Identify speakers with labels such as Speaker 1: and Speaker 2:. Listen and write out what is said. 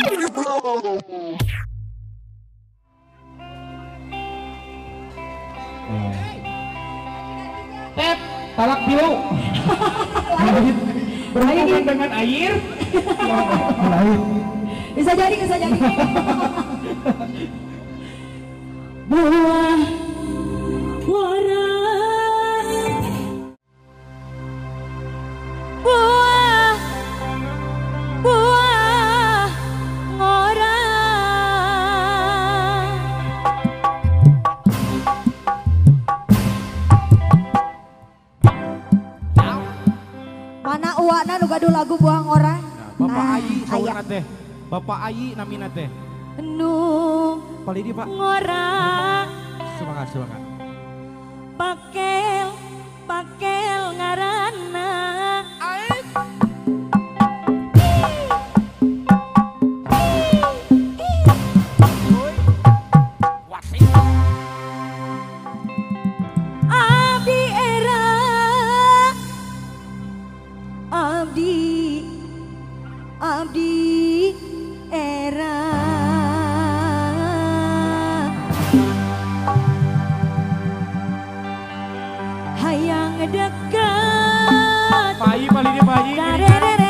Speaker 1: Tep, talak biru. Berhubungan dengan air.
Speaker 2: Bisa jadi, bisa jadi. Buah orang Mana uakna nu gaduh lagu buang orang?
Speaker 3: Bapak
Speaker 2: Nah,
Speaker 3: Ayi saurna teh. Bapak Ayi namina teh.
Speaker 2: Nu
Speaker 3: Palidi Pak.
Speaker 2: ngora
Speaker 3: Semangat semangat.
Speaker 2: pakel pakel ngarana Hayang dekat
Speaker 3: Pak Ayi Palidi Pak Ayi.